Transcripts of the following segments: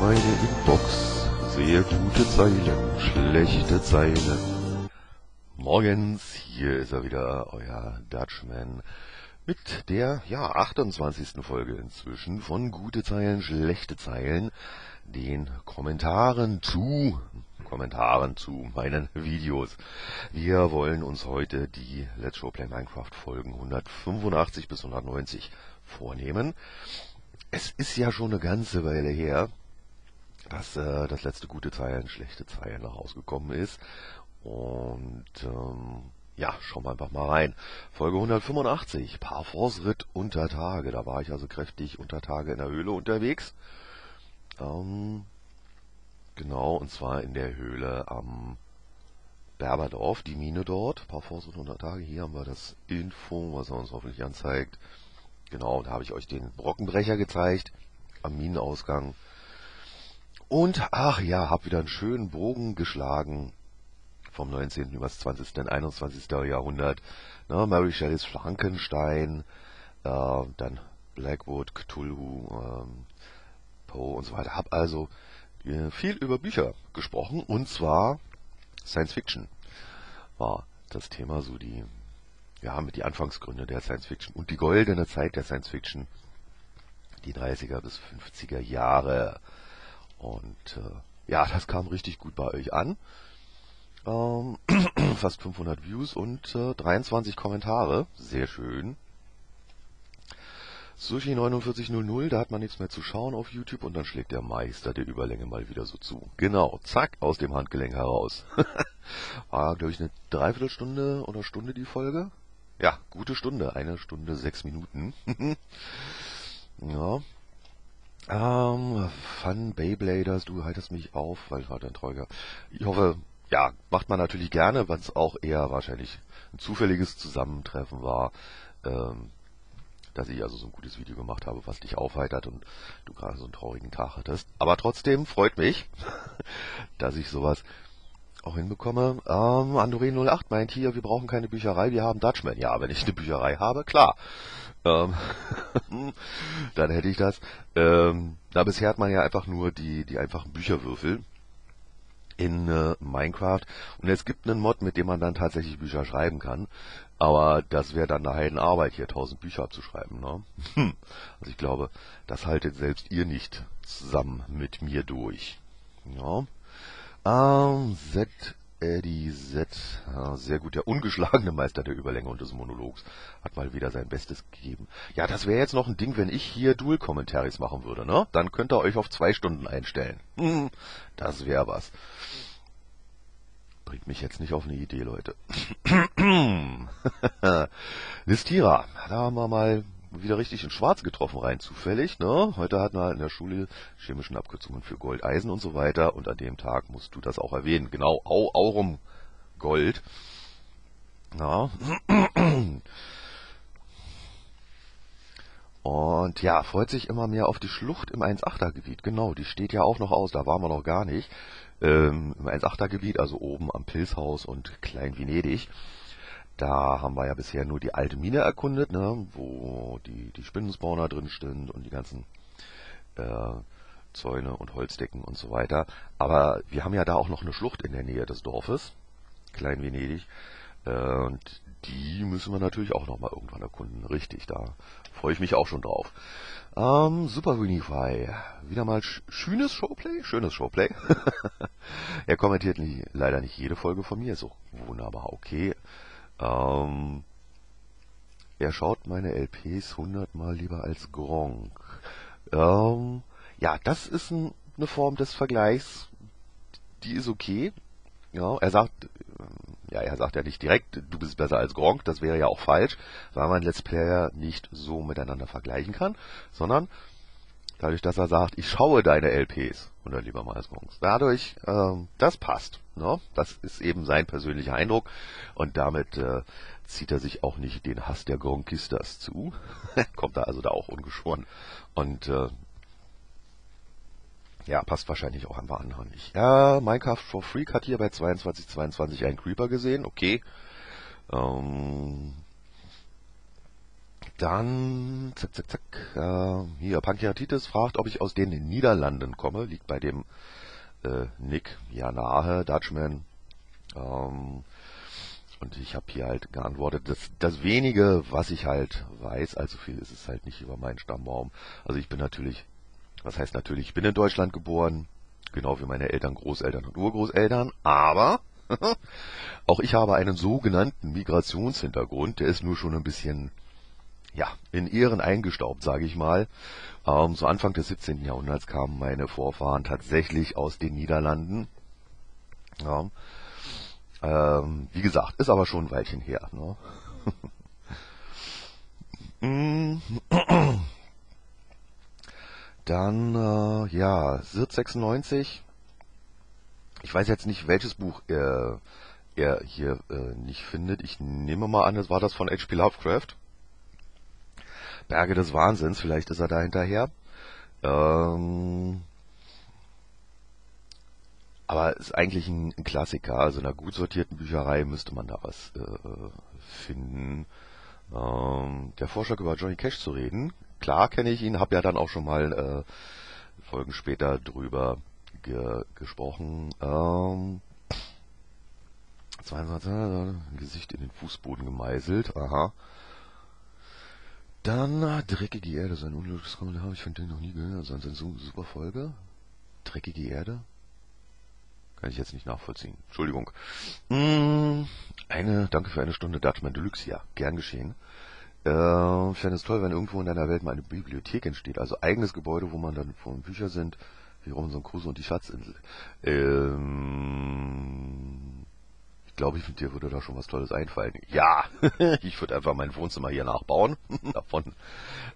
meine Inbox. Sehr gute Zeilen, schlechte Zeilen. Morgens, hier ist er wieder, euer Dutchman. Mit der, ja, 28. Folge inzwischen von Gute Zeilen, schlechte Zeilen. Den Kommentaren zu, Kommentaren zu meinen Videos. Wir wollen uns heute die Let's Show Play Minecraft Folgen 185 bis 190 vornehmen. Es ist ja schon eine ganze Weile her, dass äh, das letzte gute Zeilen, schlechte Zeilen rausgekommen ist. Und ähm, ja, schauen wir einfach mal rein. Folge 185, Parforce-Ritt unter Tage. Da war ich also kräftig unter Tage in der Höhle unterwegs. Ähm, genau, und zwar in der Höhle am Berberdorf, die Mine dort. Parforce-Ritt unter Tage. Hier haben wir das Info, was er uns hoffentlich anzeigt. Genau, da habe ich euch den Brockenbrecher gezeigt am Minenausgang. Und ach ja, habe wieder einen schönen Bogen geschlagen vom 19. über das 20. und 21. Jahrhundert. Ne, Mary Shelleys Frankenstein, äh, dann Blackwood, Cthulhu, ähm, Poe und so weiter. Hab also äh, viel über Bücher gesprochen und zwar Science Fiction war das Thema, so die ja, mit die Anfangsgründe der Science Fiction und die goldene Zeit der Science Fiction, die 30er bis 50er Jahre. Und äh, ja, das kam richtig gut bei euch an. Ähm, fast 500 Views und äh, 23 Kommentare. Sehr schön. Sushi 4900, da hat man nichts mehr zu schauen auf YouTube und dann schlägt der Meister der Überlänge mal wieder so zu. Genau, zack, aus dem Handgelenk heraus. War, glaube ich, eine Dreiviertelstunde oder Stunde die Folge. Ja, gute Stunde. Eine Stunde, sechs Minuten. ja. Ähm, Fun Beybladers, du haltest mich auf, weil war dein Treuger. Ich hoffe, ja, macht man natürlich gerne, weil es auch eher wahrscheinlich ein zufälliges Zusammentreffen war, ähm, dass ich also so ein gutes Video gemacht habe, was dich aufheitert und du gerade so einen traurigen Tag hattest. Aber trotzdem freut mich, dass ich sowas auch hinbekomme. Ähm, Andoré08 meint hier, wir brauchen keine Bücherei, wir haben Dutchman. Ja, wenn ich eine Bücherei habe, klar. Ähm, dann hätte ich das. Ähm, da bisher hat man ja einfach nur die, die einfachen Bücherwürfel in äh, Minecraft. Und es gibt einen Mod, mit dem man dann tatsächlich Bücher schreiben kann. Aber das wäre dann eine Heidenarbeit, hier tausend Bücher abzuschreiben. Ne? Hm. Also ich glaube, das haltet selbst ihr nicht zusammen mit mir durch. Ja. Ähm, Z, Eddie Z, ja, sehr gut, der ungeschlagene Meister der Überlänge und des Monologs, hat mal wieder sein Bestes gegeben. Ja, das wäre jetzt noch ein Ding, wenn ich hier Dual-Commentaries machen würde, ne? Dann könnt ihr euch auf zwei Stunden einstellen. Hm, das wäre was. Bringt mich jetzt nicht auf eine Idee, Leute. Listira, da haben wir mal wieder richtig in Schwarz getroffen, rein zufällig. Ne? Heute hatten wir in der Schule chemischen Abkürzungen für Gold, Eisen und so weiter. Und an dem Tag musst du das auch erwähnen. Genau, Au, Aurum Gold. Ja. Und ja, freut sich immer mehr auf die Schlucht im 1,8er Gebiet. Genau, die steht ja auch noch aus, da waren wir noch gar nicht. Ähm, Im 1,8er Gebiet, also oben am Pilzhaus und Klein Venedig. Da haben wir ja bisher nur die alte Mine erkundet, ne, wo die, die Spinnenspawner drin sind und die ganzen äh, Zäune und Holzdecken und so weiter. Aber wir haben ja da auch noch eine Schlucht in der Nähe des Dorfes, Klein Venedig. Äh, und die müssen wir natürlich auch nochmal irgendwann erkunden. Richtig, da freue ich mich auch schon drauf. Ähm, Super Winify. Wieder mal sch schönes Showplay? Schönes Showplay. er kommentiert nie, leider nicht jede Folge von mir, ist auch wunderbar okay. Ähm, er schaut meine LPs hundertmal lieber als Gronk. Ähm, ja, das ist ein, eine Form des Vergleichs, die ist okay. Ja, er sagt, äh, ja, er sagt ja nicht direkt, du bist besser als Gronk, das wäre ja auch falsch, weil man Let's Player nicht so miteinander vergleichen kann, sondern dadurch, dass er sagt, ich schaue deine LPs, oder lieber mal als Gronks. Dadurch, ähm, das passt. Ne? Das ist eben sein persönlicher Eindruck und damit äh, zieht er sich auch nicht den Hass der Gronkistas zu. Kommt er also da auch ungeschoren. Und äh, ja, passt wahrscheinlich auch einfach anderen nicht. Ja, Minecraft for Freak hat hier bei 2222 einen Creeper gesehen. Okay. Ähm, dann, zack, zack, zack, äh, hier, Pankreatitis fragt, ob ich aus den Niederlanden komme. Liegt bei dem äh, Nick, ja nahe, Dutchman. Ähm, und ich habe hier halt geantwortet, das, das wenige, was ich halt weiß, allzu viel ist es halt nicht über meinen Stammbaum. Also ich bin natürlich, was heißt natürlich, ich bin in Deutschland geboren, genau wie meine Eltern, Großeltern und Urgroßeltern, aber auch ich habe einen sogenannten Migrationshintergrund, der ist nur schon ein bisschen ja, in Ehren eingestaubt, sage ich mal. Ähm, so Anfang des 17. Jahrhunderts kamen meine Vorfahren tatsächlich aus den Niederlanden. Ja. Ähm, wie gesagt, ist aber schon ein Weilchen her. Ne? Dann, äh, ja, Sirt 96. Ich weiß jetzt nicht, welches Buch er, er hier äh, nicht findet. Ich nehme mal an, es war das von H.P. Lovecraft. Berge des Wahnsinns, vielleicht ist er da hinterher. Ähm, aber ist eigentlich ein, ein, Klassiker. Also in einer gut sortierten Bücherei müsste man da was äh, finden. Ähm, der Vorschlag über Johnny Cash zu reden, klar kenne ich ihn, habe ja dann auch schon mal äh, Folgen später drüber ge gesprochen. Ähm, 22, äh, Gesicht in den Fußboden gemeißelt, aha. Dann äh, Dreckige Erde, sein unglückliches Kommentar, ich finde den noch nie gehört, also eine super Folge. Dreckige Erde? Kann ich jetzt nicht nachvollziehen. Entschuldigung. Mmh, eine, danke für eine Stunde Dutchman Deluxe, ja, gern geschehen. Äh, ich fände es toll, wenn irgendwo in deiner Welt mal eine Bibliothek entsteht, also eigenes Gebäude, wo man dann vor Bücher sind, wie Robinson Crusoe und die Schatzinsel. Ähm, glaube, ich dir würde da schon was Tolles einfallen. Ja, ich würde einfach mein Wohnzimmer hier nachbauen. Davon.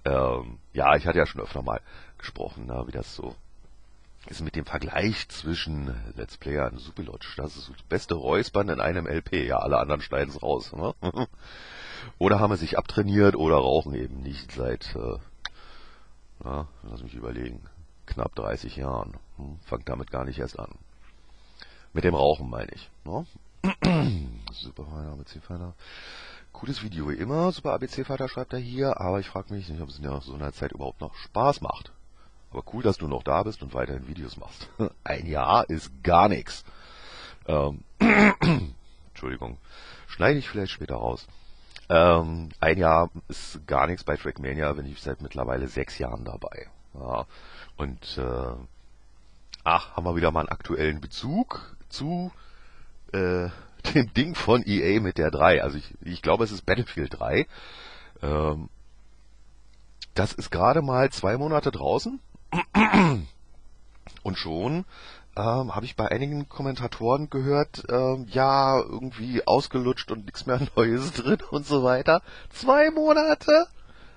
Ähm, ja, ich hatte ja schon öfter mal gesprochen, na, wie das so ist mit dem Vergleich zwischen Let's Player und Superlodge. Das ist das beste Räuspern in einem LP. Ja, alle anderen schneiden es raus. Ne? oder haben es sich abtrainiert oder rauchen eben nicht seit, äh, na, lass mich überlegen, knapp 30 Jahren. Hm, fangt damit gar nicht erst an. Mit dem Rauchen meine ich. Ne? Super feiner ABC-Fighter. Cooles Video wie immer. Super ABC-Fighter schreibt er hier, aber ich frage mich nicht, ob es in so einer Zeit überhaupt noch Spaß macht. Aber cool, dass du noch da bist und weiterhin Videos machst. Ein Jahr ist gar nichts. Ähm, Entschuldigung. Schneide ich vielleicht später raus. Ähm, ein Jahr ist gar nichts bei Trackmania, bin ich seit mittlerweile sechs Jahren dabei. Ja. Und äh, ach, haben wir wieder mal einen aktuellen Bezug zu äh, dem Ding von EA mit der 3. Also ich, ich glaube, es ist Battlefield 3. Ähm, das ist gerade mal zwei Monate draußen. Und schon ähm, habe ich bei einigen Kommentatoren gehört, ähm, ja, irgendwie ausgelutscht und nichts mehr Neues drin und so weiter. Zwei Monate?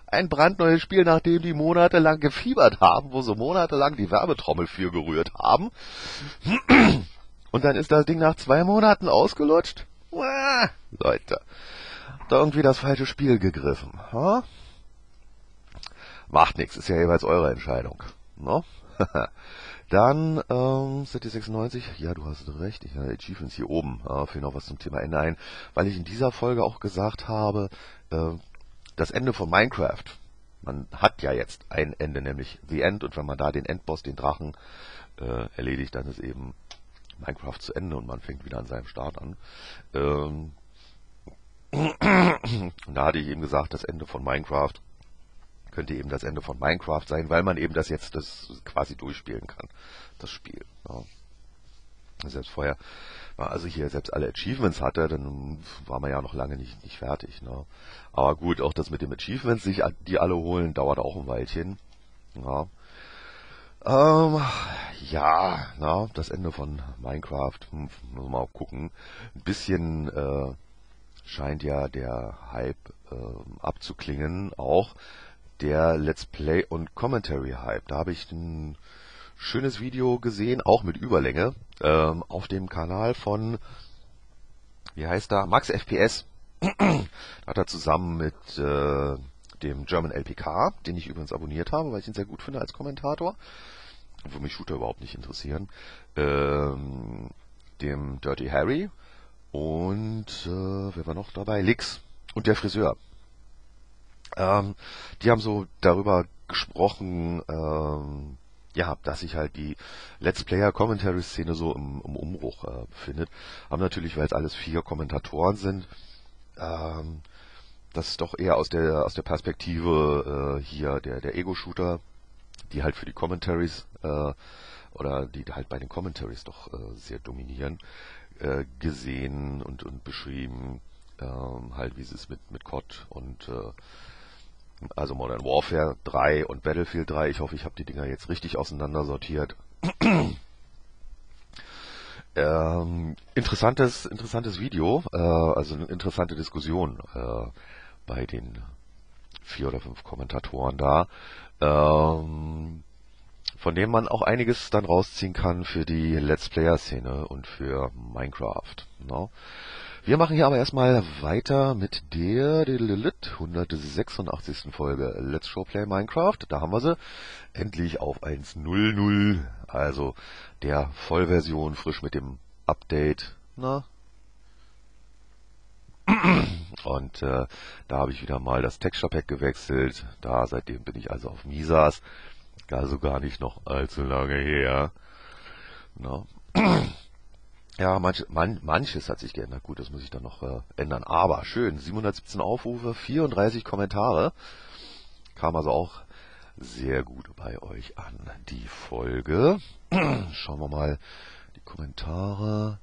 Ein brandneues Spiel, nachdem die monatelang gefiebert haben, wo sie monatelang die Werbetrommel für gerührt haben. Und dann ist das Ding nach zwei Monaten ausgelutscht? Uah, Leute, da irgendwie das falsche Spiel gegriffen. Ha? Macht nichts, ist ja jeweils eure Entscheidung. No? Dann ähm, City 96, ja, du hast recht, ich habe Achievements hier oben, äh, fehlt noch was zum Thema Ende ein, weil ich in dieser Folge auch gesagt habe, äh, das Ende von Minecraft. Man hat ja jetzt ein Ende, nämlich The End, und wenn man da den Endboss, den Drachen, äh, erledigt, dann ist eben Minecraft zu Ende und man fängt wieder an seinem Start an. Ähm, und da hatte ich eben gesagt, das Ende von Minecraft könnte eben das Ende von Minecraft sein, weil man eben das jetzt das quasi durchspielen kann, das Spiel. Ja. Selbst vorher, also hier selbst alle Achievements hatte, dann war man ja noch lange nicht, nicht fertig. Ne? Aber gut, auch das mit den Achievements, sich die alle holen, dauert auch ein Weilchen. Ja. Ähm, ja, na, das Ende von Minecraft, hm, muss mal gucken. Ein bisschen äh, scheint ja der Hype äh, abzuklingen, auch der Let's Play und Commentary Hype. Da habe ich ein schönes Video gesehen, auch mit Überlänge, ähm, auf dem Kanal von, wie heißt da, Max FPS. hat er zusammen mit äh, dem German LPK, den ich übrigens abonniert habe, weil ich ihn sehr gut finde als Kommentator, obwohl mich Shooter überhaupt nicht interessieren, ähm, dem Dirty Harry und äh, wer war noch dabei? Lix und der Friseur. Ähm, die haben so darüber gesprochen, ähm, ja, dass sich halt die Let's Player Commentary Szene so im, im Umbruch äh, befindet. Haben natürlich, weil es alles vier Kommentatoren sind, ähm, das doch eher aus der aus der Perspektive äh, hier der der Ego-Shooter, die halt für die Commentaries äh, oder die halt bei den Commentaries doch äh, sehr dominieren, äh, gesehen und und beschrieben, ähm, halt wie es mit mit COD und äh, also Modern Warfare 3 und Battlefield 3. Ich hoffe, ich habe die Dinger jetzt richtig auseinandersortiert. ähm, interessantes, interessantes Video, äh, also eine interessante Diskussion äh, bei den vier oder fünf Kommentatoren da, ähm, von dem man auch einiges dann rausziehen kann für die Let's Player Szene und für Minecraft. No? Wir machen hier aber erstmal weiter mit der 186. Folge Let's Show Play Minecraft. Da haben wir sie. Endlich auf 1.0.0. Also der Vollversion, frisch mit dem Update. Na? Und äh, da habe ich wieder mal das Texture Pack gewechselt. Da seitdem bin ich also auf Misas. Also gar nicht noch allzu lange her. Na? Ja, manch, man, manches hat sich geändert. Gut, das muss ich dann noch äh, ändern. Aber schön, 717 Aufrufe, 34 Kommentare. Kam also auch sehr gut bei euch an, die Folge. Schauen wir mal die Kommentare.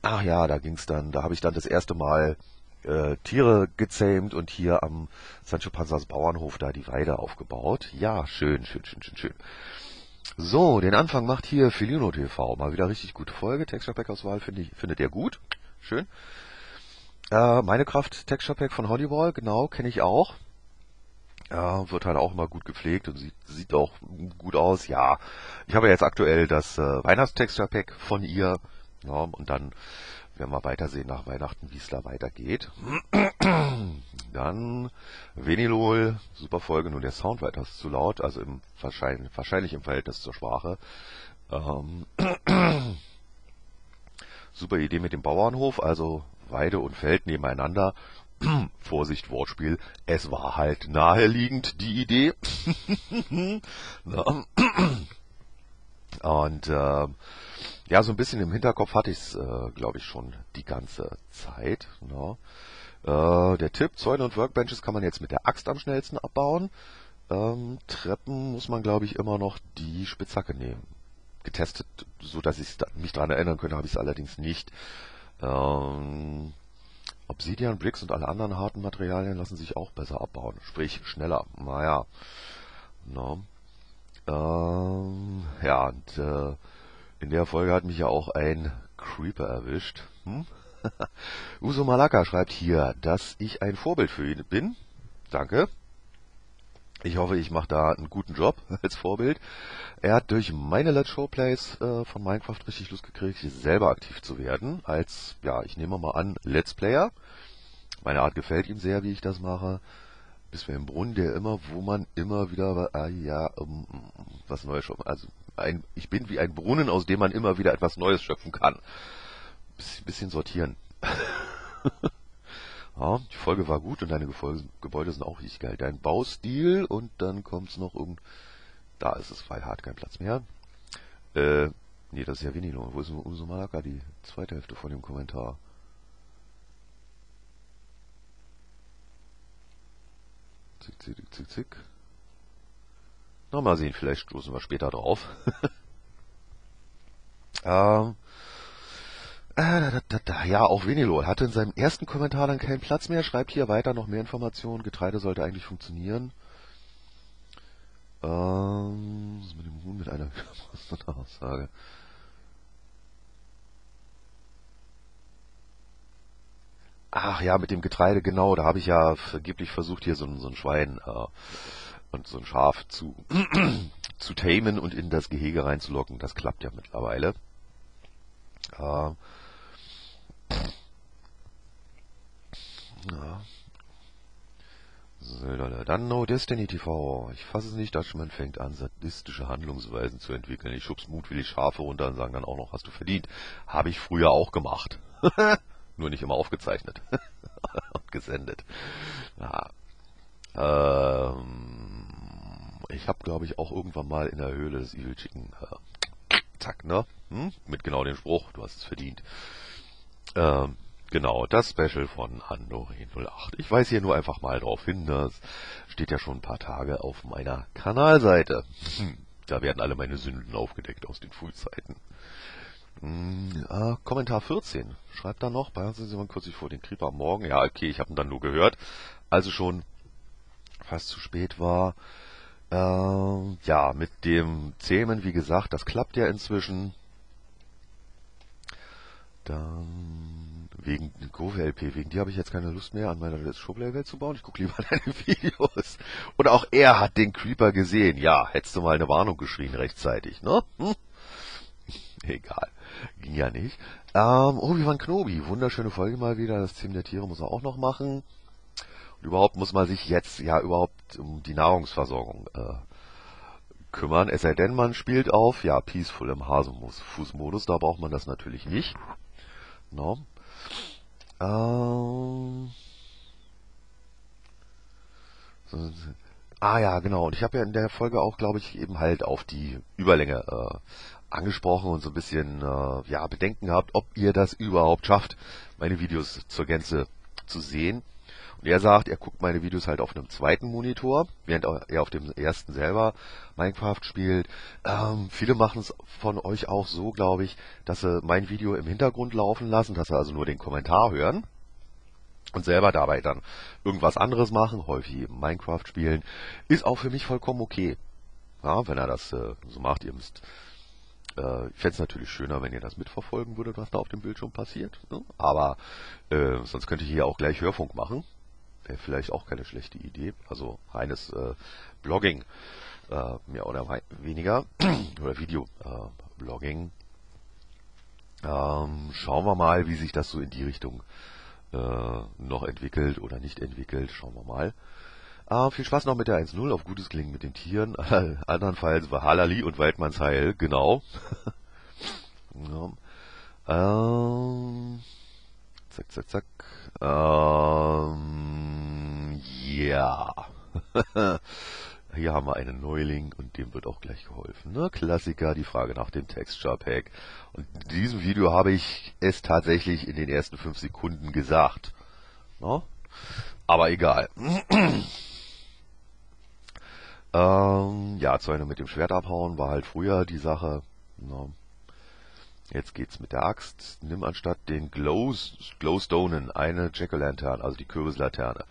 Ach ja, da ging's dann, da habe ich dann das erste Mal äh, Tiere gezähmt und hier am Sancho Panzas Bauernhof da die Weide aufgebaut. Ja, schön, schön, schön, schön, schön. So, den Anfang macht hier Filino TV. Mal wieder richtig gute Folge. Texture Pack Auswahl finde ich, findet ihr gut. Schön. Äh, meine Kraft Texture Pack von Honeyball, genau, kenne ich auch. Äh, wird halt auch immer gut gepflegt und sieht, sieht auch gut aus. Ja, ich habe jetzt aktuell das äh, Weihnachtstexture Pack von ihr. Ja, und dann werden wir weitersehen nach Weihnachten, wie es da weitergeht. Dann Venilol, super Folge, nur der Sound war etwas zu laut, also im, wahrscheinlich, wahrscheinlich im Verhältnis zur Sprache. Ähm, super Idee mit dem Bauernhof, also Weide und Feld nebeneinander. Vorsicht, Wortspiel. Es war halt naheliegend, die Idee. und äh, ja, so ein bisschen im Hinterkopf hatte ich es, äh, glaube ich, schon die ganze Zeit. Ne? Äh, der Tipp, Zäune und Workbenches kann man jetzt mit der Axt am schnellsten abbauen. Ähm, Treppen muss man, glaube ich, immer noch die Spitzhacke nehmen. Getestet, so dass ich mich daran erinnern könnte, habe ich es allerdings nicht. Ähm, Obsidian, Bricks und alle anderen harten Materialien lassen sich auch besser abbauen. Sprich, schneller. Naja. No. Ähm, ja, und äh, in der Folge hat mich ja auch ein Creeper erwischt. Hm? Uso Malaka schreibt hier, dass ich ein Vorbild für ihn bin. Danke. Ich hoffe, ich mache da einen guten Job als Vorbild. Er hat durch meine Let's Show Plays äh, von Minecraft richtig Lust gekriegt, selber aktiv zu werden. Als, ja, ich nehme mal an, Let's Player. Meine Art gefällt ihm sehr, wie ich das mache. Bis wir im Brunnen, der immer, wo man immer wieder, ah, ja, um, was Neues schöpfen. Also, ein, ich bin wie ein Brunnen, aus dem man immer wieder etwas Neues schöpfen kann bisschen sortieren. ja, die Folge war gut und deine Gebäude sind auch richtig geil. Dein Baustil und dann kommt's noch irgend. Da ist es, weil hat keinen Platz mehr. Äh, nee, das ist ja Vinilo. Wo ist Uso Malaka, die zweite Hälfte von dem Kommentar? Zick, zick, zick, zick. Na, mal sehen, vielleicht stoßen wir später drauf. ähm, äh, ja, auch Venilo hatte in seinem ersten Kommentar dann keinen Platz mehr, schreibt hier weiter noch mehr Informationen. Getreide sollte eigentlich funktionieren. Ähm, was mit dem Huhn mit einer Aussage. Ach ja, mit dem Getreide, genau, da habe ich ja vergeblich versucht, hier so so ein Schwein äh, und so ein Schaf zu, zu tamen und in das Gehege reinzulocken. Das klappt ja mittlerweile. Äh, ja. Dann No Destiny TV. Ich fasse es nicht, Dutchman fängt an, sadistische Handlungsweisen zu entwickeln. Ich schub's mutwillig Schafe runter und sagen dann auch noch, hast du verdient. Habe ich früher auch gemacht. Nur nicht immer aufgezeichnet und gesendet. Ja. Ähm, ich habe, glaube ich, auch irgendwann mal in der Höhle des Evil Chicken, äh, zack, ne? Hm? Mit genau dem Spruch, du hast es verdient. Ähm, genau, das Special von Andori 08. Ich weise hier nur einfach mal drauf hin, das steht ja schon ein paar Tage auf meiner Kanalseite. Hm, da werden alle meine Sünden aufgedeckt aus den Frühzeiten. Hm, äh, Kommentar 14. Schreibt da noch, sind Sie mal kurz vor den Creeper morgen. Ja, okay, ich habe ihn dann nur gehört. Also schon fast zu spät war. Ähm, ja, mit dem Zähmen, wie gesagt, das klappt ja inzwischen. Dann wegen Grove LP, wegen die habe ich jetzt keine Lust mehr, an meiner Showplay-Welt zu bauen. Ich gucke lieber deine Videos. Und auch er hat den Creeper gesehen. Ja, hättest du mal eine Warnung geschrien rechtzeitig, ne? Hm? Egal. Ging ja nicht. Ähm, Obi-Wan Knobi, wunderschöne Folge mal wieder. Das Team der Tiere muss er auch noch machen. Überhaupt muss man sich jetzt ja überhaupt um die Nahrungsversorgung äh, kümmern. Es sei denn, man spielt auf, ja, Peaceful im Hasenfußmodus. Da braucht man das natürlich nicht. No. Ähm, so, ah ja, genau. Und ich habe ja in der Folge auch, glaube ich, eben halt auf die Überlänge äh, angesprochen und so ein bisschen äh, ja, Bedenken gehabt, ob ihr das überhaupt schafft, meine Videos zur Gänze zu sehen. Und er sagt, er guckt meine Videos halt auf einem zweiten Monitor, während er auf dem ersten selber Minecraft spielt. Ähm, viele machen es von euch auch so, glaube ich, dass sie mein Video im Hintergrund laufen lassen, dass sie also nur den Kommentar hören und selber dabei dann irgendwas anderes machen, häufig eben Minecraft spielen, ist auch für mich vollkommen okay. Ja, wenn er das äh, so macht, ihr müsst äh, ich fände es natürlich schöner, wenn ihr das mitverfolgen würdet, was da auf dem Bildschirm passiert. Ne? Aber äh, sonst könnte ich hier auch gleich Hörfunk machen. Wäre vielleicht auch keine schlechte Idee. Also reines äh, Blogging, äh, mehr oder weniger. oder Video-Blogging. Äh, ähm, schauen wir mal, wie sich das so in die Richtung äh, noch entwickelt oder nicht entwickelt. Schauen wir mal. Ah, viel Spaß noch mit der 1.0 auf gutes Gelingen mit den Tieren. Andernfalls war Halali und Waldmannsheil, genau. ja. ähm, zack, zack, zack. Ähm, ja. Hier haben wir einen Neuling und dem wird auch gleich geholfen. Ne? Klassiker, die Frage nach dem Texture Pack. Und in diesem Video habe ich es tatsächlich in den ersten 5 Sekunden gesagt. Ne? Aber egal. Ähm, ja, einem mit dem Schwert abhauen war halt früher die Sache. Na, jetzt geht's mit der Axt. Nimm anstatt den Glow, Glowstonen eine Jack-O-Lantern, also die Kürbislaterne.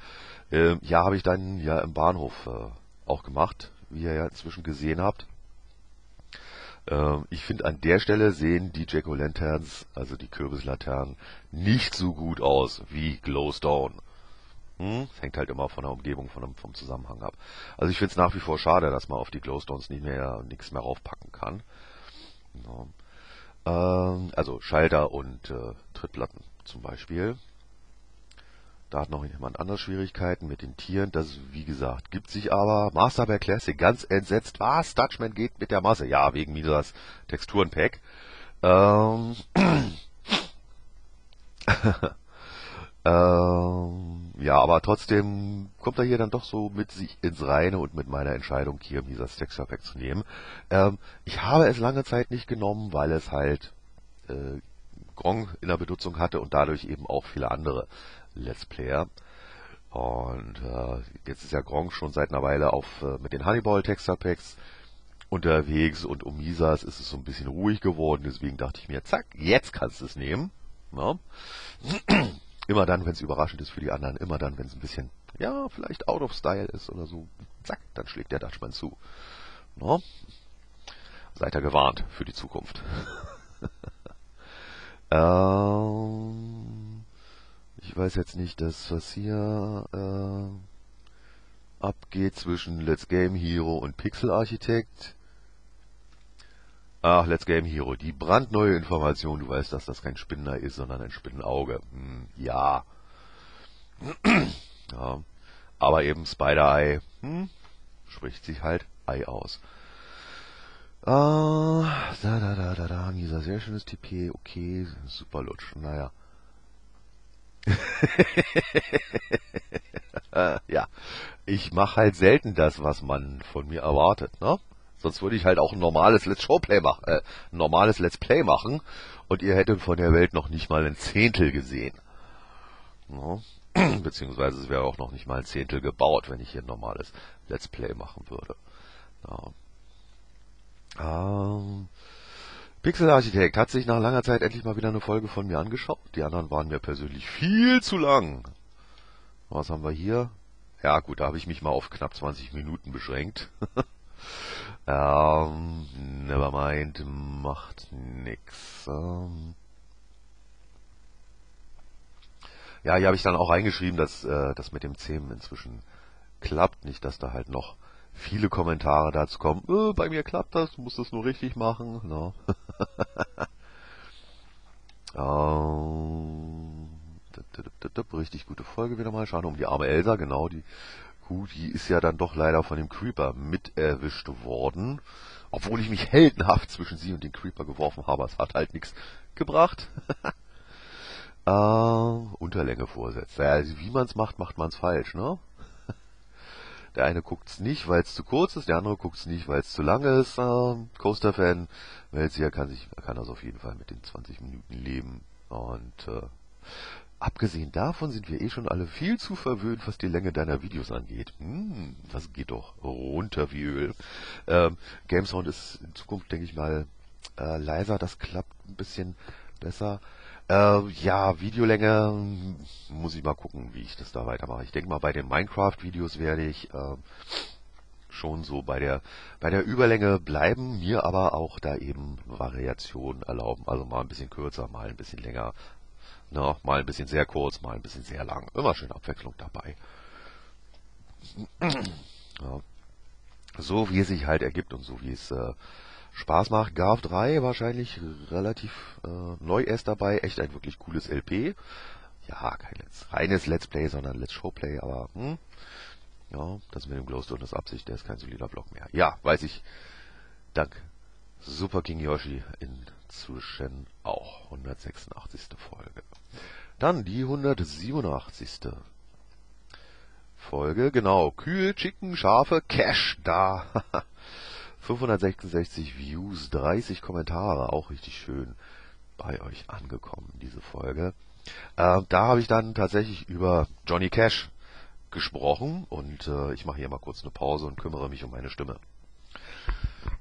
Ähm, ja, habe ich dann ja im Bahnhof äh, auch gemacht, wie ihr ja inzwischen gesehen habt. Ähm, ich finde, an der Stelle sehen die Jack-O-Lanterns, also die Kürbislaternen, nicht so gut aus wie Glowstone. Hm? hängt halt immer von der Umgebung, von vom Zusammenhang ab. Also ich finde es nach wie vor schade, dass man auf die Glowstones nicht mehr nichts mehr raufpacken kann. Ähm, also Schalter und äh, Trittplatten zum Beispiel. Da hat noch jemand andere Schwierigkeiten mit den Tieren. Das, wie gesagt, gibt sich aber. Masterbear Classic ganz entsetzt. Was? Dutchman geht mit der Masse. Ja, wegen Misas Texturenpack. Ähm. ähm ja, aber trotzdem kommt er hier dann doch so mit sich ins Reine und mit meiner Entscheidung, hier dieses Texture Pack zu nehmen. Ähm, ich habe es lange Zeit nicht genommen, weil es halt äh, Gronk in der Benutzung hatte und dadurch eben auch viele andere Let's Player. Und äh, jetzt ist ja Gronk schon seit einer Weile auf äh, mit den Honeyball Texture Packs unterwegs und um Misas ist es so ein bisschen ruhig geworden. Deswegen dachte ich mir, zack, jetzt kannst du es nehmen. Ja. Immer dann, wenn es überraschend ist für die anderen, immer dann, wenn es ein bisschen, ja, vielleicht out of style ist oder so, zack, dann schlägt der Dutchman zu. No? Seid ihr gewarnt für die Zukunft. ähm, ich weiß jetzt nicht, dass was hier äh, abgeht zwischen Let's Game Hero und Pixel Architect. Ach, Let's Game Hero, die brandneue Information. Du weißt, dass das kein Spinner ist, sondern ein Spinnenauge. Hm, ja. ja. Aber eben Spider-Eye, hm, spricht sich halt Ei aus. Ah, da, da, da, da, da, dieser sehr schönes TP, okay, super lutsch, naja. Ja, ich mache halt selten das, was man von mir erwartet, ne? Sonst würde ich halt auch ein normales Let's Showplay machen, äh, ein normales Let's Play machen und ihr hättet von der Welt noch nicht mal ein Zehntel gesehen. Ne? Beziehungsweise es wäre auch noch nicht mal ein Zehntel gebaut, wenn ich hier ein normales Let's Play machen würde. Ja. Ähm, Pixel Architect hat sich nach langer Zeit endlich mal wieder eine Folge von mir angeschaut. Die anderen waren mir persönlich viel zu lang. Was haben wir hier? Ja gut, da habe ich mich mal auf knapp 20 Minuten beschränkt. ähm, nevermind, macht nix. Ähm, ja, hier habe ich dann auch reingeschrieben, dass äh, das mit dem Themen inzwischen klappt. Nicht, dass da halt noch viele Kommentare dazu kommen. Äh, bei mir klappt das, du musst das nur richtig machen. No. ähm, richtig gute Folge wieder mal. Schade um die arme Elsa, genau. Die Kuh, die ist ja dann doch leider von dem Creeper mit erwischt worden. Obwohl ich mich heldenhaft zwischen sie und den Creeper geworfen habe. Es hat halt nichts gebracht. Äh, Unterlänge vorsetzt. Ja, also wie man es macht, macht man es falsch, ne? Der eine guckt es nicht, weil es zu kurz ist, der andere guckt es nicht, weil es zu lang ist. Äh, Coaster-Fan, Melzier kann sich, kann das auf jeden Fall mit den 20 Minuten leben. Und äh, abgesehen davon sind wir eh schon alle viel zu verwöhnt, was die Länge deiner Videos angeht. Hm, das geht doch runter wie Öl. Ähm, Gamesound ist in Zukunft, denke ich mal, äh, leiser. Das klappt ein bisschen besser. Äh, ja, Videolänge muss ich mal gucken, wie ich das da weitermache. Ich denke mal, bei den Minecraft-Videos werde ich äh, schon so bei der bei der Überlänge bleiben, mir aber auch da eben Variationen erlauben. Also mal ein bisschen kürzer, mal ein bisschen länger, ne, mal ein bisschen sehr kurz, mal ein bisschen sehr lang. Immer schön Abwechslung dabei. ja. So wie es sich halt ergibt und so wie es äh, Spaß macht. Garf 3 wahrscheinlich relativ äh, neu erst dabei. Echt ein wirklich cooles LP. Ja, kein Let's, reines Let's Play, sondern Let's Showplay, aber hm, ja, das mit dem Glowstone ist Absicht, der ist kein solider Block mehr. Ja, weiß ich. Dank Super King Yoshi inzwischen auch. 186. Folge. Dann die 187. Folge, genau. Kühe, Chicken, Schafe, Cash da. 566 Views, 30 Kommentare, auch richtig schön bei euch angekommen, diese Folge. Äh, da habe ich dann tatsächlich über Johnny Cash gesprochen und äh, ich mache hier mal kurz eine Pause und kümmere mich um meine Stimme.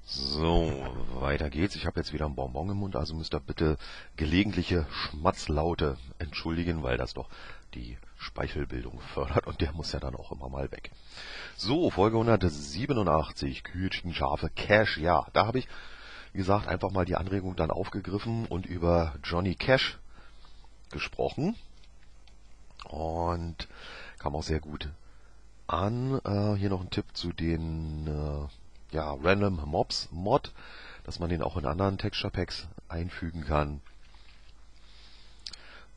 So, weiter geht's. Ich habe jetzt wieder ein Bonbon im Mund, also müsst ihr bitte gelegentliche Schmatzlaute entschuldigen, weil das doch die Speichelbildung fördert und der muss ja dann auch immer mal weg. So, Folge 187, Kühlchen, Schafe, Cash. Ja, da habe ich, wie gesagt, einfach mal die Anregung dann aufgegriffen und über Johnny Cash gesprochen. Und kam auch sehr gut an. Äh, hier noch ein Tipp zu den äh, ja, Random Mobs Mod, dass man den auch in anderen Texture Packs einfügen kann.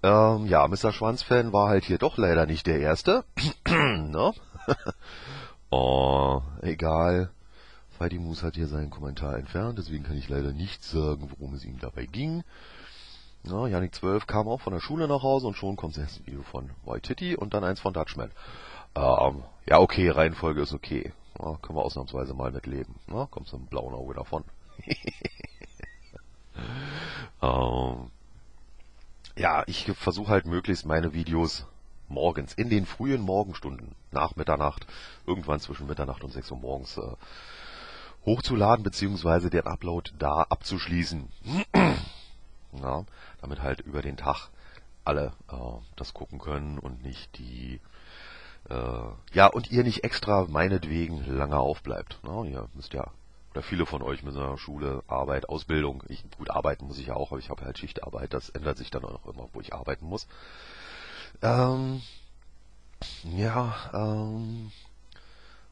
Ähm, ja, Mr. Schwanz-Fan war halt hier doch leider nicht der Erste. ne? oh, egal. Fighty Moose hat hier seinen Kommentar entfernt, deswegen kann ich leider nicht sagen, worum es ihm dabei ging. Ja, Yannick 12 kam auch von der Schule nach Hause und schon kommt das Video von White Titty und dann eins von Dutchman. Ähm, ja, okay, Reihenfolge ist okay. Ja, können wir ausnahmsweise mal mitleben. Ja, kommt so ein blauen Auge davon. ähm, ja, ich versuche halt möglichst meine Videos morgens, in den frühen Morgenstunden, nach Mitternacht, irgendwann zwischen Mitternacht und 6 Uhr morgens, äh, hochzuladen, beziehungsweise den Upload da abzuschließen. ja, damit halt über den Tag alle äh, das gucken können und nicht die äh, ja und ihr nicht extra meinetwegen lange aufbleibt. Na, ihr müsst ja oder viele von euch mit einer Schule, Arbeit, Ausbildung. Ich, gut, arbeiten muss ich ja auch, aber ich habe halt Schichtarbeit. Das ändert sich dann auch immer, wo ich arbeiten muss. Ähm, ja, ähm,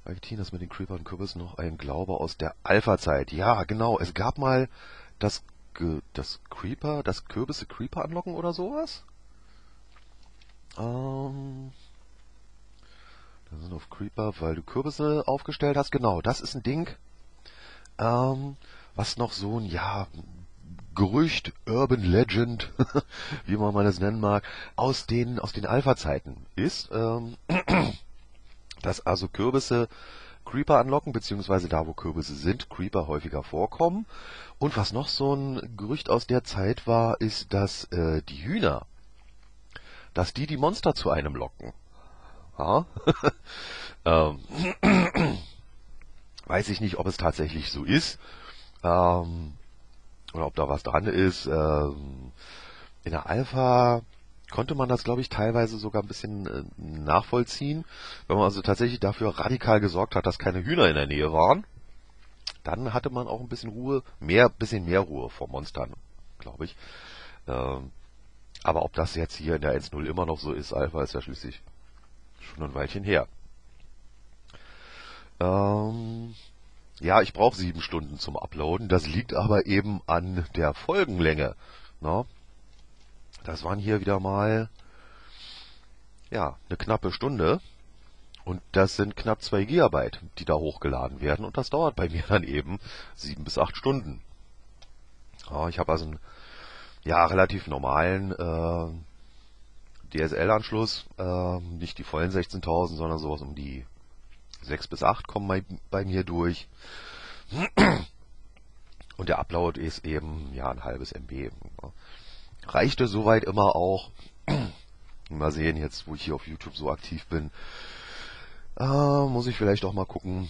das mit den Creeper und Kürbis noch ein Glaube aus der Alpha-Zeit. Ja, genau. Es gab mal das, das Creeper, das Kürbisse Creeper anlocken oder sowas. Ähm, da sind auf Creeper, weil du Kürbisse aufgestellt hast. Genau, das ist ein Ding ähm, was noch so ein, ja, Gerücht, Urban Legend, wie man mal das nennen mag, aus den, aus den Alpha-Zeiten ist. Ähm, dass also Kürbisse Creeper anlocken, beziehungsweise da, wo Kürbisse sind, Creeper häufiger vorkommen. Und was noch so ein Gerücht aus der Zeit war, ist, dass äh, die Hühner, dass die die Monster zu einem locken. Ja? ähm, weiß ich nicht, ob es tatsächlich so ist. Ähm, oder ob da was dran ist. Ähm, in der Alpha konnte man das, glaube ich, teilweise sogar ein bisschen äh, nachvollziehen. Wenn man also tatsächlich dafür radikal gesorgt hat, dass keine Hühner in der Nähe waren, dann hatte man auch ein bisschen Ruhe, mehr, bisschen mehr Ruhe vor Monstern, glaube ich. Ähm, aber ob das jetzt hier in der 1.0 immer noch so ist, Alpha ist ja schließlich schon ein Weilchen her. Ähm, ja, ich brauche sieben Stunden zum Uploaden. Das liegt aber eben an der Folgenlänge. Ne? Das waren hier wieder mal ja eine knappe Stunde. Und das sind knapp zwei Gigabyte, die da hochgeladen werden. Und das dauert bei mir dann eben sieben bis acht Stunden. Ja, ich habe also einen ja, relativ normalen äh, DSL-Anschluss. Äh, nicht die vollen 16.000, sondern sowas um die 6 bis 8 kommen bei, mir durch. Und der Upload ist eben ja ein halbes MB. Reichte soweit immer auch. Mal sehen, jetzt wo ich hier auf YouTube so aktiv bin, äh, muss ich vielleicht auch mal gucken,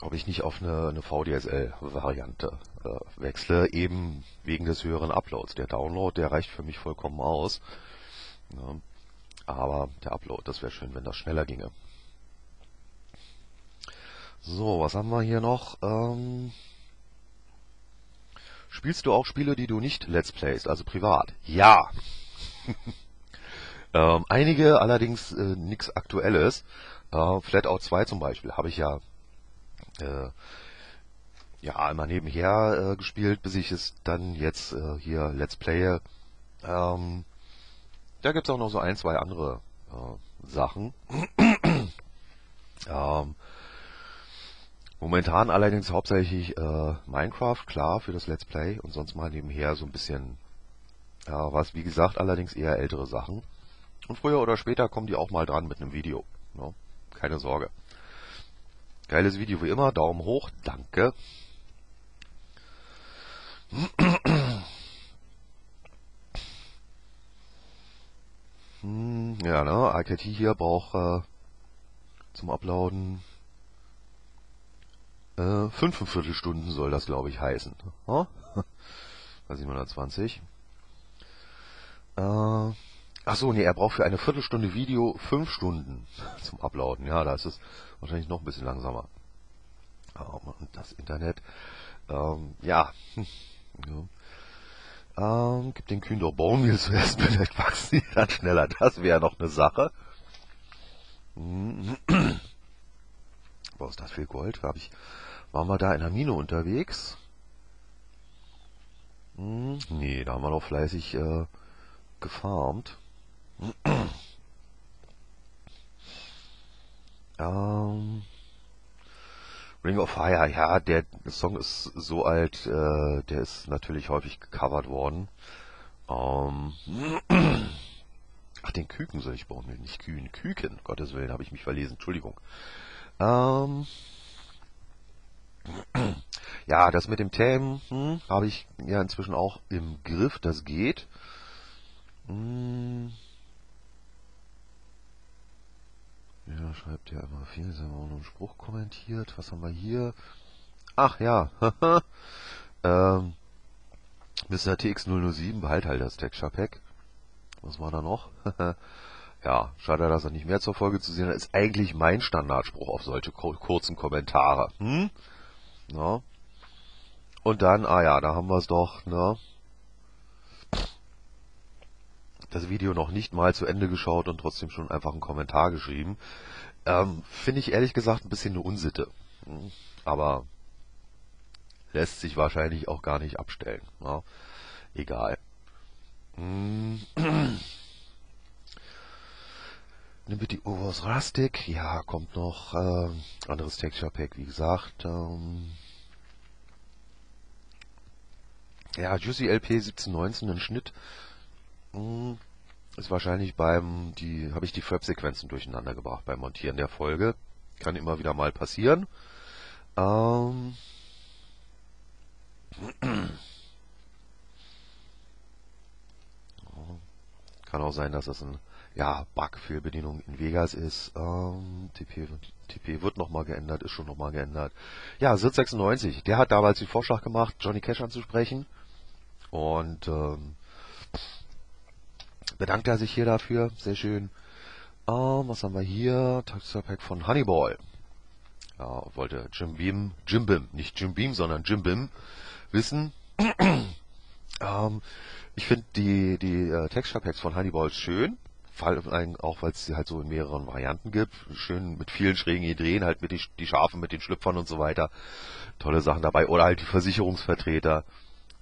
ob ich nicht auf eine, eine VDSL-Variante äh, wechsle, eben wegen des höheren Uploads. Der Download, der reicht für mich vollkommen aus. Ja, aber der Upload, das wäre schön, wenn das schneller ginge. So, was haben wir hier noch? Ähm, spielst du auch Spiele, die du nicht Let's Playst, also privat? Ja. ähm, einige allerdings äh, nichts Aktuelles. Äh, Flatout 2 zum Beispiel habe ich ja äh, ja immer nebenher äh, gespielt, bis ich es dann jetzt äh, hier Let's Playe. Ähm, da gibt's auch noch so ein, zwei andere äh, Sachen. ähm, Momentan allerdings hauptsächlich äh, Minecraft, klar, für das Let's Play und sonst mal nebenher so ein bisschen, ja, was wie gesagt, allerdings eher ältere Sachen. Und früher oder später kommen die auch mal dran mit einem Video. Ne? Keine Sorge. Geiles Video wie immer, Daumen hoch, danke. Hm, ja, ne, IKT hier braucht äh, zum Uploaden äh, 45 Stunden soll das, glaube ich, heißen. Oh? Bei 720. Äh, ach so, nee, er braucht für eine Viertelstunde Video 5 Stunden zum Uploaden. Ja, da ist es wahrscheinlich noch ein bisschen langsamer. Und das Internet, ähm, ja. ja. Ähm, gibt den Kühen doch Bone zuerst, vielleicht wachsen die dann schneller. Das wäre noch eine Sache. Was ist das für Gold? Hab ich, waren wir da in der Mine unterwegs? Hm, nee, da haben wir noch fleißig äh, gefarmt. ähm, Ring of Fire, ja, der Song ist so alt, äh, der ist natürlich häufig gecovert worden. Ähm, ach, den Küken soll ich bauen, nicht Kühen, Küken, Gottes Willen, habe ich mich verlesen, Entschuldigung. Ähm, ja, das mit dem Themen hm, habe ich ja inzwischen auch im Griff, das geht. Hm. Ja, schreibt ja immer viel, Sie haben auch noch einen Spruch kommentiert. Was haben wir hier? Ach ja, ähm, Mr. TX007 behalt halt das Texture Pack. Was war da noch? Ja, schade, dass er nicht mehr zur Folge zu sehen hat. Ist eigentlich mein Standardspruch auf solche kurzen Kommentare. Hm? Ja. Und dann, ah ja, da haben wir es doch, ne? Das Video noch nicht mal zu Ende geschaut und trotzdem schon einfach einen Kommentar geschrieben. Ähm, Finde ich ehrlich gesagt ein bisschen eine Unsitte. Hm? Aber lässt sich wahrscheinlich auch gar nicht abstellen. Ja? Egal. Nimm bitte die Ovos Rustic. Ja, kommt noch. Äh, anderes Texture Pack, wie gesagt. Ähm, ja, Juicy LP 1719, ein Schnitt. Hm, ist wahrscheinlich beim, die, habe ich die Frap-Sequenzen durcheinander gebracht beim Montieren der Folge. Kann immer wieder mal passieren. Ähm, kann auch sein, dass es ein ja, Bug-Fehlbedienung in Vegas ist. Ähm, TP, TP wird nochmal geändert, ist schon nochmal geändert. Ja, Sirt 96, der hat damals den Vorschlag gemacht, Johnny Cash anzusprechen. Und ähm, bedankt er sich hier dafür. Sehr schön. Ähm, was haben wir hier? Texture Pack von Honeyball. Ja, wollte Jim Beam, Jim Bim, nicht Jim Beam, sondern Jim Bim wissen. ähm, ich finde die, die äh, Texture Packs von Honeyball schön. Allem auch, weil es sie halt so in mehreren Varianten gibt. Schön mit vielen schrägen Ideen, halt mit die, die Schafen, mit den Schlüpfern und so weiter. Tolle Sachen dabei. Oder halt die Versicherungsvertreter.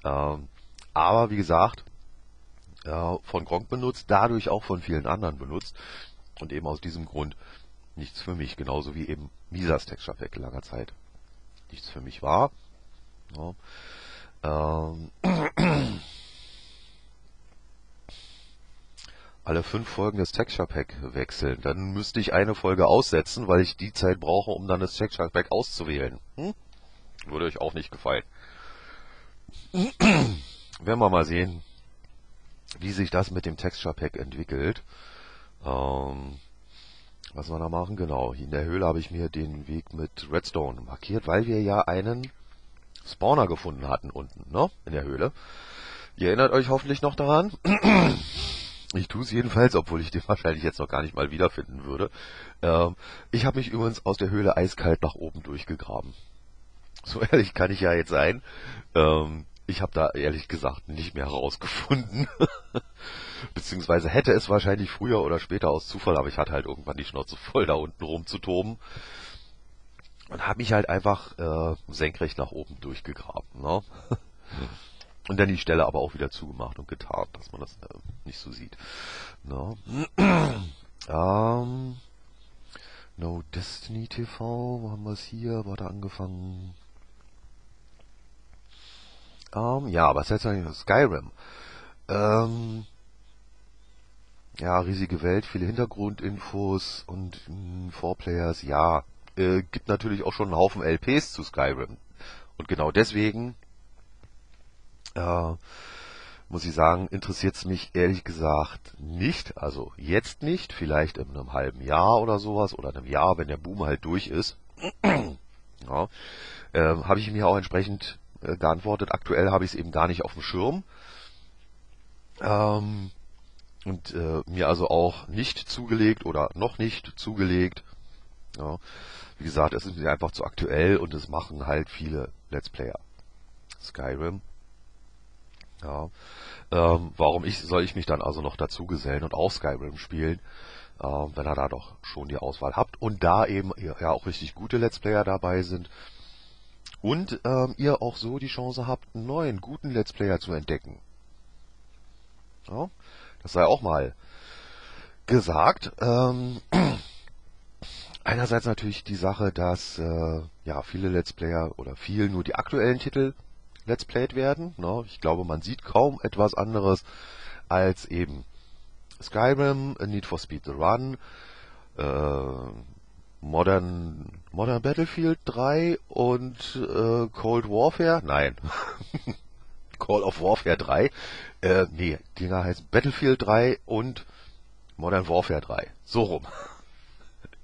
Ähm, aber wie gesagt, äh, von Gronk benutzt, dadurch auch von vielen anderen benutzt. Und eben aus diesem Grund nichts für mich. Genauso wie eben Misas Texture Pack langer Zeit nichts für mich war. Ja. Ähm. alle fünf Folgen das Texture Pack wechseln. Dann müsste ich eine Folge aussetzen, weil ich die Zeit brauche, um dann das Texture Pack auszuwählen. Hm? Würde euch auch nicht gefallen. Werden wir mal sehen, wie sich das mit dem Texture Pack entwickelt. Ähm, was wir da machen? Genau, in der Höhle habe ich mir den Weg mit Redstone markiert, weil wir ja einen Spawner gefunden hatten unten, ne? In der Höhle. Ihr erinnert euch hoffentlich noch daran. Ich tue es jedenfalls, obwohl ich den wahrscheinlich jetzt noch gar nicht mal wiederfinden würde. Ähm, ich habe mich übrigens aus der Höhle eiskalt nach oben durchgegraben. So ehrlich kann ich ja jetzt sein. Ähm, ich habe da ehrlich gesagt nicht mehr herausgefunden. Beziehungsweise hätte es wahrscheinlich früher oder später aus Zufall, aber ich hatte halt irgendwann die Schnauze voll, da unten rumzutoben. Und habe mich halt einfach äh, senkrecht nach oben durchgegraben. Ne? Und dann die Stelle aber auch wieder zugemacht und getarnt, dass man das äh, nicht so sieht. No. ähm, no Destiny TV, wo haben wir es hier? War da angefangen? Ähm, ja, was heißt eigentlich Skyrim? Ähm, ja, riesige Welt, viele Hintergrundinfos und mh, Vorplayers, ja. Äh, gibt natürlich auch schon einen Haufen LPs zu Skyrim. Und genau deswegen äh, muss ich sagen, interessiert es mich ehrlich gesagt nicht. Also jetzt nicht, vielleicht in einem halben Jahr oder sowas oder einem Jahr, wenn der Boom halt durch ist. ja, äh, habe ich mir auch entsprechend äh, geantwortet. Aktuell habe ich es eben gar nicht auf dem Schirm. Ähm, und äh, mir also auch nicht zugelegt oder noch nicht zugelegt. Ja, wie gesagt, es ist mir einfach zu aktuell und es machen halt viele Let's Player. Skyrim ja. Ähm, warum ich, soll ich mich dann also noch dazu gesellen und auch Skyrim spielen, äh, wenn ihr da doch schon die Auswahl habt und da eben ja auch richtig gute Let's Player dabei sind und ähm, ihr auch so die Chance habt, einen neuen, guten Let's Player zu entdecken. Ja, das sei auch mal gesagt. Ähm, einerseits natürlich die Sache, dass äh, ja viele Let's Player oder viel nur die aktuellen Titel Let's Played werden. Ne? Ich glaube, man sieht kaum etwas anderes als eben Skyrim, Need for Speed The Run, äh, Modern, Modern Battlefield 3 und äh, Cold Warfare. Nein. Call of Warfare 3. Äh, nee, Dinger heißen Battlefield 3 und Modern Warfare 3. So rum.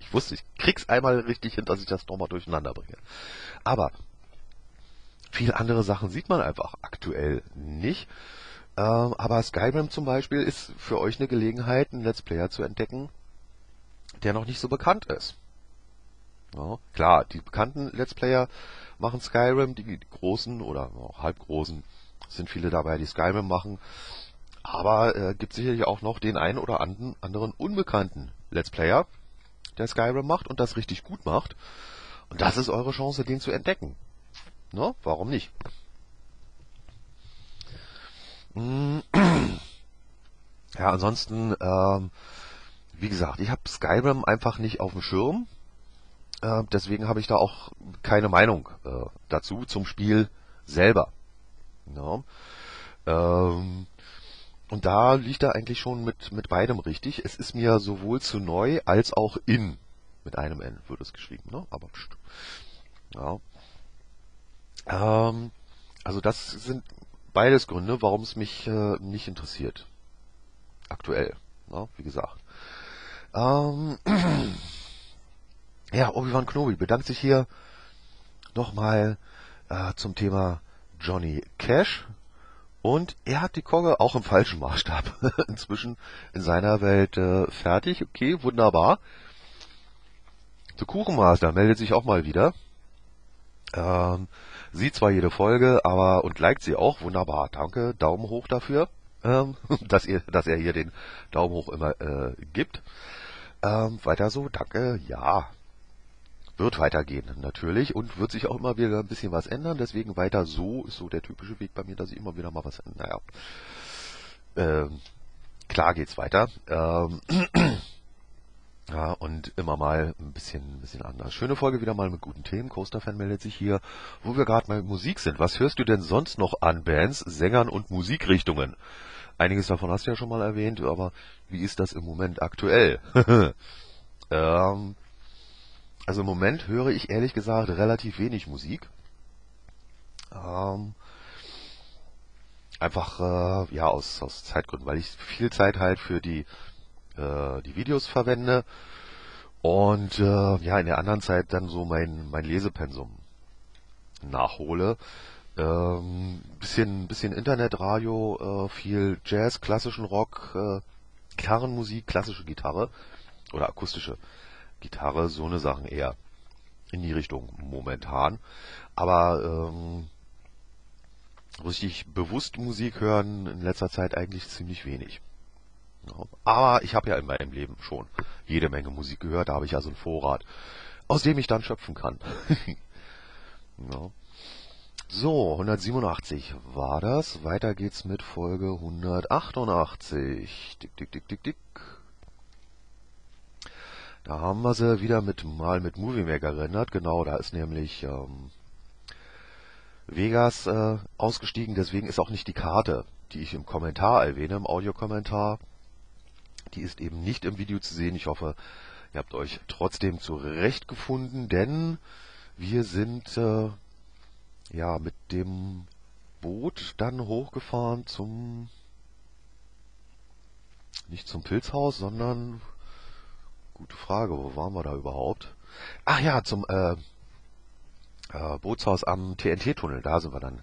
Ich wusste, ich krieg's einmal richtig hin, dass ich das nochmal durcheinander bringe. Aber Viele andere Sachen sieht man einfach aktuell nicht. Ähm, aber Skyrim zum Beispiel ist für euch eine Gelegenheit, einen Let's Player zu entdecken, der noch nicht so bekannt ist. Ja, klar, die bekannten Let's Player machen Skyrim, die, großen oder auch halbgroßen sind viele dabei, die Skyrim machen. Aber äh, gibt sicherlich auch noch den einen oder anderen unbekannten Let's Player, der Skyrim macht und das richtig gut macht. Und das ist eure Chance, den zu entdecken. Ne? Warum nicht? Ja, ansonsten, ähm, wie gesagt, ich habe Skyrim einfach nicht auf dem Schirm. Äh, deswegen habe ich da auch keine Meinung äh, dazu zum Spiel selber. Ja. Ähm, und da liegt er eigentlich schon mit, mit beidem richtig. Es ist mir sowohl zu neu als auch in. Mit einem N wird es geschrieben, ne? Aber pst. Ja. Ähm, also das sind beides Gründe, warum es mich äh, nicht interessiert. Aktuell, ne? wie gesagt. Ähm, ja, Obi-Wan Kenobi bedankt sich hier nochmal äh, zum Thema Johnny Cash. Und er hat die Kogge auch im falschen Maßstab inzwischen in seiner Welt äh, fertig. Okay, wunderbar. Der Kuchenmaster meldet sich auch mal wieder. Ähm, sieht zwar jede Folge, aber und liked sie auch. Wunderbar, danke. Daumen hoch dafür, ähm, dass, ihr, dass er hier den Daumen hoch immer äh, gibt. Ähm, weiter so, danke. Ja, wird weitergehen natürlich und wird sich auch immer wieder ein bisschen was ändern. Deswegen weiter so ist so der typische Weg bei mir, dass ich immer wieder mal was. Naja, ähm, klar geht's weiter. Ähm, Ja, und immer mal ein bisschen, ein bisschen anders. Schöne Folge wieder mal mit guten Themen. Coaster-Fan meldet sich hier, wo wir gerade mal mit Musik sind. Was hörst du denn sonst noch an Bands, Sängern und Musikrichtungen? Einiges davon hast du ja schon mal erwähnt, aber wie ist das im Moment aktuell? ähm, also im Moment höre ich ehrlich gesagt relativ wenig Musik. Ähm, einfach äh, ja aus, aus Zeitgründen, weil ich viel Zeit halt für die äh, die Videos verwende und äh, ja in der anderen Zeit dann so mein mein Lesepensum nachhole. Ähm, bisschen bisschen Internetradio, äh, viel Jazz, klassischen Rock, äh, Gitarrenmusik, klassische Gitarre oder akustische Gitarre, so eine Sachen eher in die Richtung momentan. Aber ähm, richtig bewusst Musik hören in letzter Zeit eigentlich ziemlich wenig. Aber ich habe ja in meinem Leben schon jede Menge Musik gehört, da habe ich ja so einen Vorrat, aus dem ich dann schöpfen kann. ja. So, 187 war das. Weiter geht's mit Folge 188. Dick, dick, dick, dick, dick. Da haben wir sie wieder mit mal mit Movie Maker gerendert. Genau, da ist nämlich ähm, Vegas äh, ausgestiegen. Deswegen ist auch nicht die Karte, die ich im Kommentar erwähne, im Audiokommentar, die ist eben nicht im Video zu sehen. Ich hoffe, ihr habt euch trotzdem zurechtgefunden, denn wir sind äh, ja mit dem Boot dann hochgefahren zum nicht zum Pilzhaus, sondern gute Frage, wo waren wir da überhaupt? Ach ja, zum äh, äh, Bootshaus am TNT-Tunnel, da sind wir dann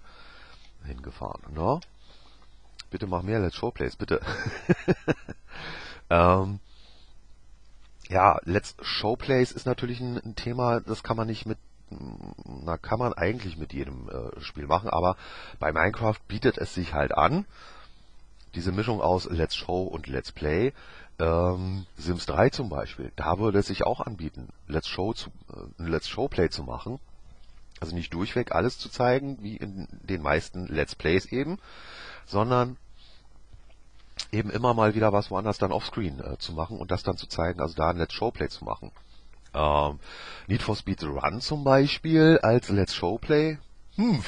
hingefahren. Ne? Bitte mach mehr Let's Showplays, bitte. Ähm, ja, Let's Showplays ist natürlich ein, ein, Thema, das kann man nicht mit, na, kann man eigentlich mit jedem äh, Spiel machen, aber bei Minecraft bietet es sich halt an, diese Mischung aus Let's Show und Let's Play. Ähm, Sims 3 zum Beispiel, da würde es sich auch anbieten, Let's Show zu, äh, Let's Show Play zu machen. Also nicht durchweg alles zu zeigen, wie in den meisten Let's Plays eben, sondern eben immer mal wieder was woanders dann offscreen äh, zu machen und das dann zu zeigen, also da ein Let's Showplay zu machen. Ähm, Need for Speed The Run zum Beispiel als Let's Showplay. Hm,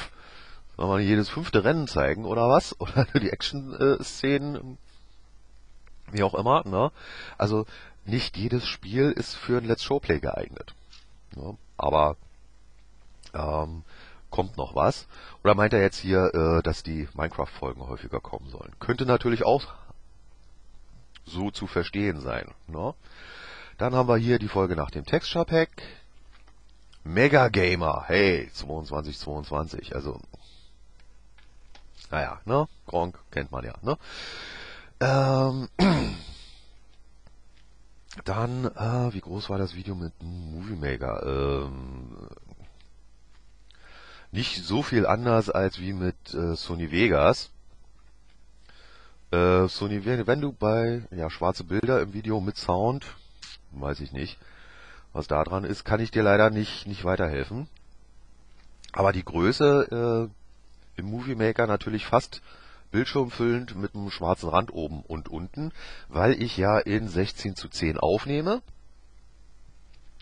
soll man jedes fünfte Rennen zeigen oder was? Oder die Action-Szenen, wie auch immer. Ne? Also nicht jedes Spiel ist für ein Let's Showplay geeignet. Ne? Aber ähm, kommt noch was? Oder meint er jetzt hier, äh, dass die Minecraft-Folgen häufiger kommen sollen? Könnte natürlich auch so zu verstehen sein. Ne? Dann haben wir hier die Folge nach dem Texture-Pack. Mega Gamer, hey, 2222, also, naja, ne, Gronk kennt man ja, ne. Ähm, dann, äh, wie groß war das Video mit Movie Maker? Ähm, nicht so viel anders als wie mit äh, Sony Vegas. Äh, Sony, wenn du bei ja, schwarze Bilder im Video mit Sound, weiß ich nicht, was da dran ist, kann ich dir leider nicht, nicht weiterhelfen. Aber die Größe äh, im Movie Maker natürlich fast bildschirmfüllend mit einem schwarzen Rand oben und unten, weil ich ja in 16 zu 10 aufnehme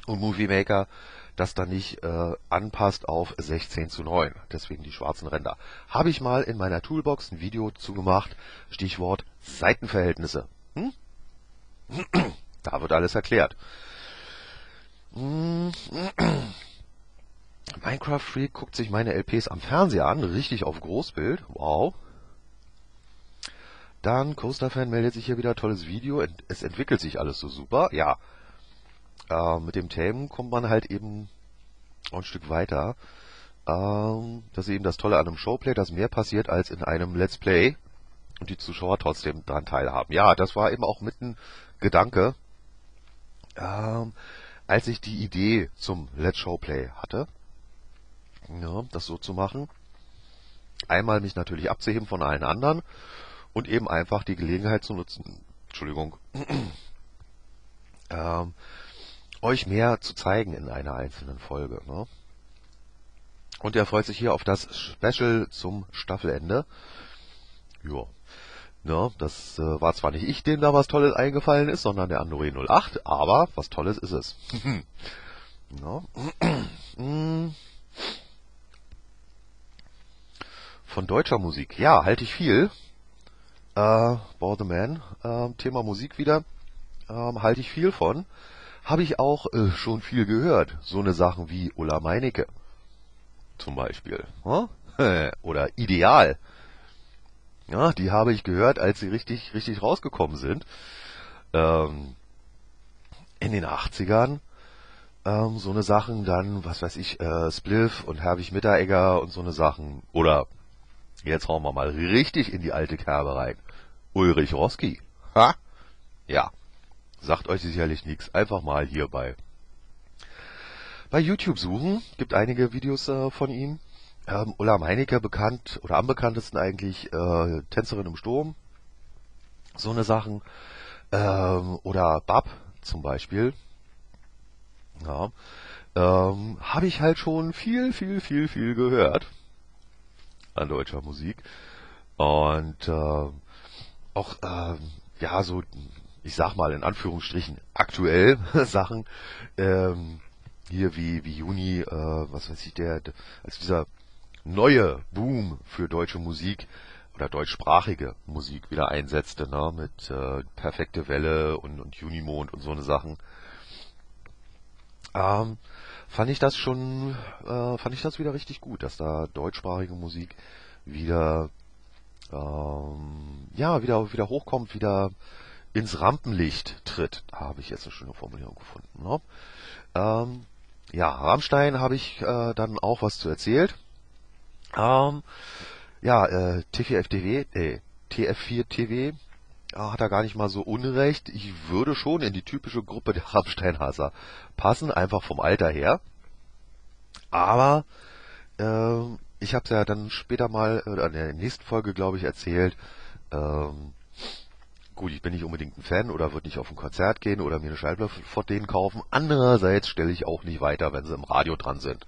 und Movie Maker das dann nicht äh, anpasst auf 16 zu 9. Deswegen die schwarzen Ränder. Habe ich mal in meiner Toolbox ein Video zugemacht. Stichwort Seitenverhältnisse. Hm? Da wird alles erklärt. Minecraft Freak guckt sich meine LPs am Fernseher an, richtig auf Großbild. Wow. Dann Coaster Fan meldet sich hier wieder, tolles Video. Es entwickelt sich alles so super. Ja, äh, mit dem Themen kommt man halt eben ein Stück weiter. Ähm, das ist eben das Tolle an einem Showplay, dass mehr passiert als in einem Let's Play und die Zuschauer trotzdem daran teilhaben. Ja, das war eben auch mit ein Gedanke, ähm, als ich die Idee zum Let's Showplay hatte, ja, das so zu machen. Einmal mich natürlich abzuheben von allen anderen und eben einfach die Gelegenheit zu nutzen, Entschuldigung, ähm, euch mehr zu zeigen in einer einzelnen Folge. Ne? Und er freut sich hier auf das Special zum Staffelende. Ja. Ja, das äh, war zwar nicht ich, dem da was Tolles eingefallen ist, sondern der Android 08, aber was Tolles ist es. ja. Von deutscher Musik, ja, halte ich viel. Äh, Ball the Man, äh, Thema Musik wieder, äh, halte ich viel von habe ich auch äh, schon viel gehört. So eine Sachen wie Ulla Meinecke zum Beispiel. Hm? Oder Ideal. Ja, die habe ich gehört, als sie richtig, richtig rausgekommen sind. Ähm, in den 80ern. Ähm, so eine Sachen dann, was weiß ich, äh, Spliff und Herbig Mitteregger und so eine Sachen. Oder jetzt hauen wir mal richtig in die alte Kerbe rein. Ulrich Roski. Ha? Ja, Sagt euch sicherlich nichts. Einfach mal hier bei, bei YouTube suchen. Gibt einige Videos äh, von ihm. Ähm, Ulla Meinecke bekannt oder am bekanntesten eigentlich äh, Tänzerin im Sturm. So eine Sachen. Ähm, oder Bab zum Beispiel. Ja. Ähm, Habe ich halt schon viel, viel, viel, viel gehört an deutscher Musik. Und äh, auch äh, ja so ich sag mal in Anführungsstrichen, aktuell Sachen, ähm, hier wie, wie Juni, äh, was weiß ich, der, als dieser neue Boom für deutsche Musik oder deutschsprachige Musik wieder einsetzte, ne, mit äh, Perfekte Welle und, und Junimond und so eine Sachen, ähm, fand ich das schon, äh, fand ich das wieder richtig gut, dass da deutschsprachige Musik wieder, ähm, ja, wieder, wieder hochkommt, wieder ins Rampenlicht tritt. Da habe ich jetzt eine schöne Formulierung gefunden. Ne? Ähm, ja, Rammstein habe ich äh, dann auch was zu erzählt. Ähm, ja, äh, T4FTW, äh, TF4TV äh, hat er gar nicht mal so unrecht. Ich würde schon in die typische Gruppe der Rammsteinhasser passen, einfach vom Alter her. Aber äh, ich habe es ja dann später mal, äh, in der nächsten Folge, glaube ich, erzählt, ähm, Gut, ich bin nicht unbedingt ein Fan oder würde nicht auf ein Konzert gehen oder mir eine Schallplatte von denen kaufen. Andererseits stelle ich auch nicht weiter, wenn sie im Radio dran sind.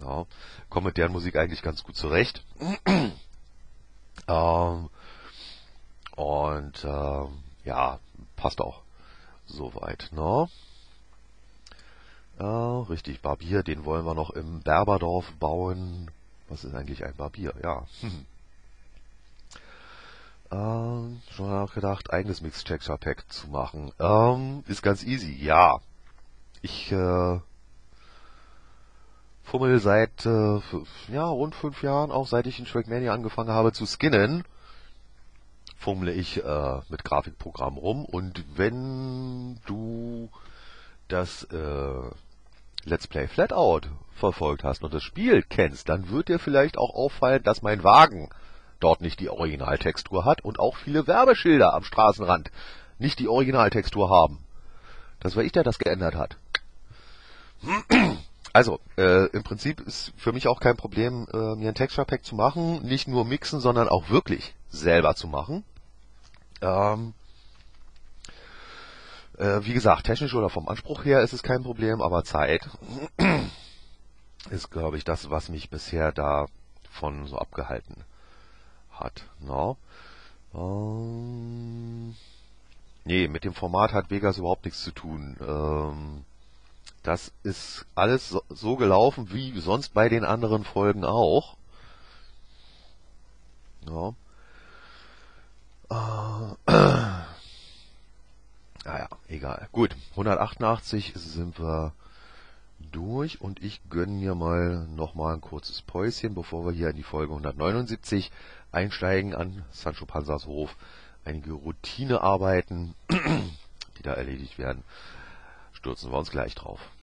Ja, komme mit deren Musik eigentlich ganz gut zurecht. ähm, und ähm, ja, passt auch soweit. Ne? Ja, richtig, Barbier, den wollen wir noch im Berberdorf bauen. Was ist eigentlich ein Barbier? Ja. Ähm, schon nachgedacht, eigenes Mix-Texture Pack zu machen. Ähm, ist ganz easy, ja. Ich äh, fummel seit äh, ja, rund fünf Jahren, auch seit ich in Trackmania angefangen habe zu skinnen, fummle ich äh, mit Grafikprogrammen rum und wenn du das äh, Let's Play Flatout verfolgt hast und das Spiel kennst, dann wird dir vielleicht auch auffallen, dass mein Wagen dort nicht die Originaltextur hat und auch viele Werbeschilder am Straßenrand nicht die Originaltextur haben. Das war ich, der das geändert hat. Also, äh, im Prinzip ist für mich auch kein Problem, äh, mir ein Texture Pack zu machen. Nicht nur mixen, sondern auch wirklich selber zu machen. Ähm, äh, wie gesagt, technisch oder vom Anspruch her ist es kein Problem, aber Zeit ist, glaube ich, das, was mich bisher davon so abgehalten hat. No? Ähm, nee, mit dem Format hat Vegas überhaupt nichts zu tun. Ähm, Das ist alles so, so gelaufen wie sonst bei den anderen Folgen auch. Ja. Äh, naja, egal. Gut, 188 sind wir durch und ich gönne mir mal nochmal ein kurzes Päuschen, bevor wir hier in die Folge 179 einsteigen an Sancho Panzers Hof. Einige Routinearbeiten, die da erledigt werden, stürzen wir uns gleich drauf.